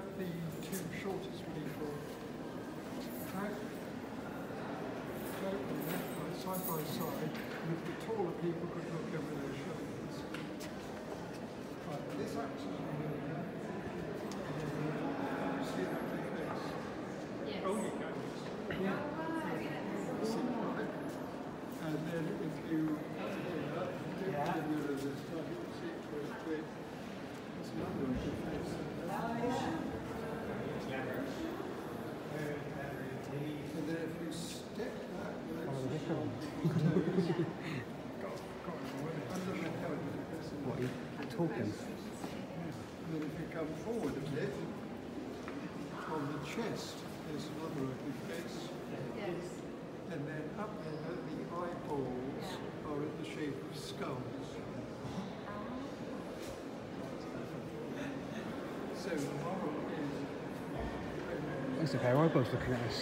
have the two shortest people for by side by side with the taller people could look over their shoulders. This action you see? Yes. Oh, Only goes. Yeah. And then if you yeah. the mirror this time, you see it very clear. That's another one. The What are you talking? and then if you come forward a bit, on the chest, there's another ugly face. Yes. And then up there, the eyeballs are in the shape of skulls. So the moral is That's okay, we're both looking at us.